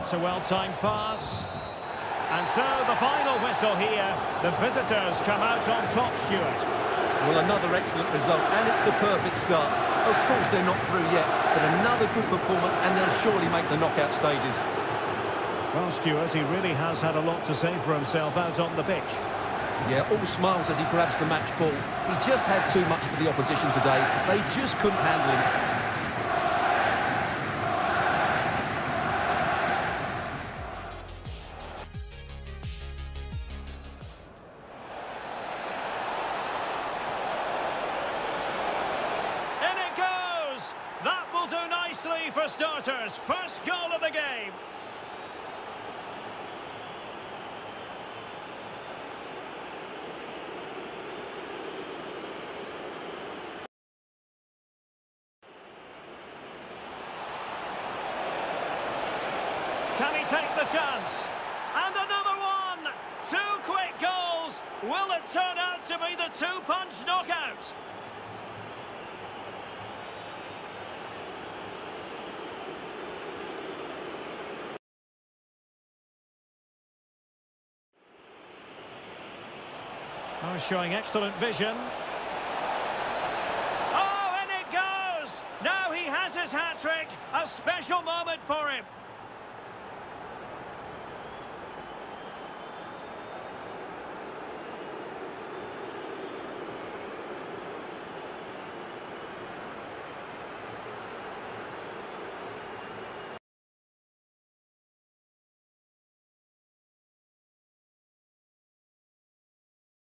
That's a well-timed pass. And so the final whistle here. The visitors come out on top, Stuart. Well, another excellent result, and it's the perfect start. Of course they're not through yet, but another good performance, and they'll surely make the knockout stages. Well, Stuart, he really has had a lot to say for himself out on the pitch. Yeah, all smiles as he grabs the match ball. He just had too much for the opposition today. They just couldn't handle him. For starters. First goal of the game. Can he take the chance? And another one! Two quick goals! Will it turn out to be the two-punch knockout? Oh, showing excellent vision. Oh, and it goes! Now he has his hat-trick. A special moment for him.